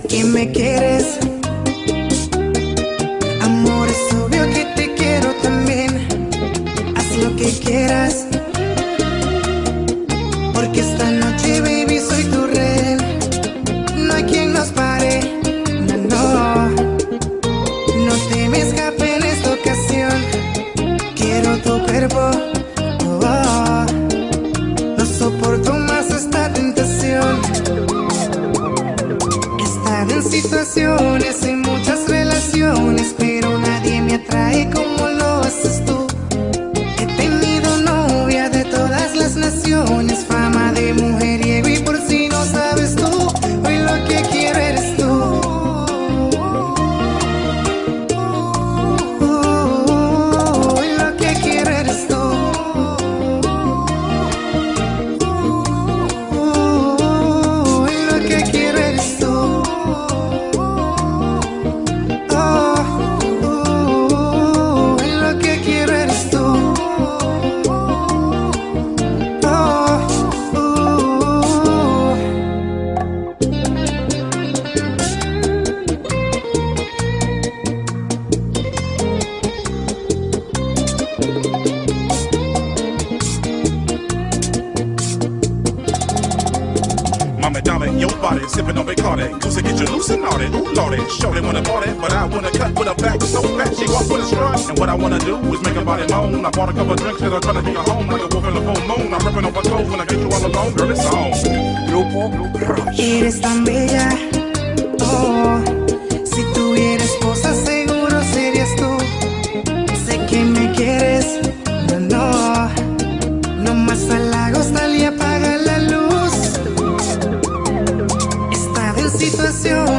que me quieres. conversaciones, hay muchas relaciones, pero nadie me atrae como lo haces tú. He tenido novia de todas las naciones. Mama dominant your body, sippin' on Bacardi. Goose get you loose and naughty. Ooh, lordy. Shorty wanna party, but I wanna cut with a back so fat she walk with a strut. And what I wanna do is make her body moan. I bought a couple drinks cause I'm trying to take her home like a wolf in the full moon. I'm rippin' off a clothes when I get you all alone. Girl, it's on. Grupo. Eres tan bella. you.